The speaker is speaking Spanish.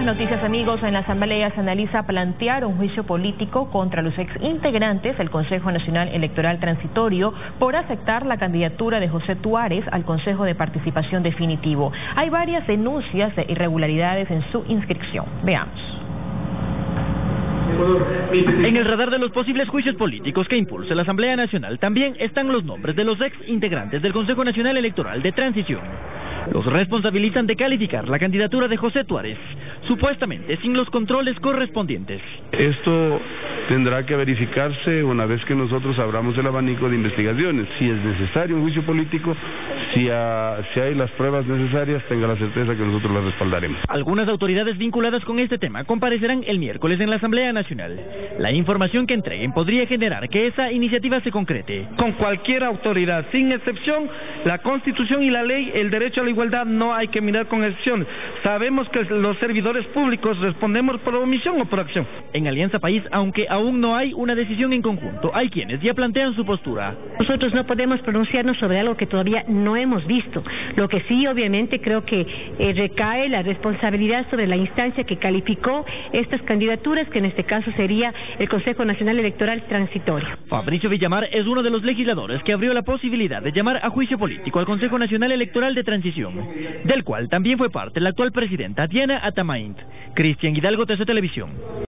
más noticias amigos, en la Asamblea se analiza plantear un juicio político contra los ex integrantes del Consejo Nacional Electoral Transitorio por aceptar la candidatura de José Tuárez al Consejo de Participación Definitivo. Hay varias denuncias de irregularidades en su inscripción. Veamos. En el radar de los posibles juicios políticos que impulsa la Asamblea Nacional también están los nombres de los ex integrantes del Consejo Nacional Electoral de Transición. Los responsabilizan de calificar la candidatura de José Tuárez, supuestamente sin los controles correspondientes. Esto tendrá que verificarse una vez que nosotros abramos el abanico de investigaciones. Si es necesario un juicio político, si, si hay las pruebas necesarias, tenga la certeza que nosotros las respaldaremos. Algunas autoridades vinculadas con este tema comparecerán el miércoles en la Asamblea Nacional. La información que entreguen podría generar que esa iniciativa se concrete. Con cualquier autoridad, sin excepción, la Constitución y la ley, el derecho a la igualdad no hay que mirar con excepción. Sabemos que los servidores públicos respondemos por omisión o por acción. En Alianza País, aunque aún no hay una decisión en conjunto, hay quienes ya plantean su postura. Nosotros no podemos pronunciarnos sobre algo que todavía no hemos visto. Lo que sí, obviamente, creo que eh, recae la responsabilidad sobre la instancia que calificó estas candidaturas, que en este caso sería el Consejo Nacional Electoral Transitorio. Fabricio Villamar es uno de los legisladores que abrió la posibilidad de llamar a juicio político al Consejo Nacional Electoral de Transición, del cual también fue parte la actual presidenta Diana Atamaint. Cristian Hidalgo, TC Televisión.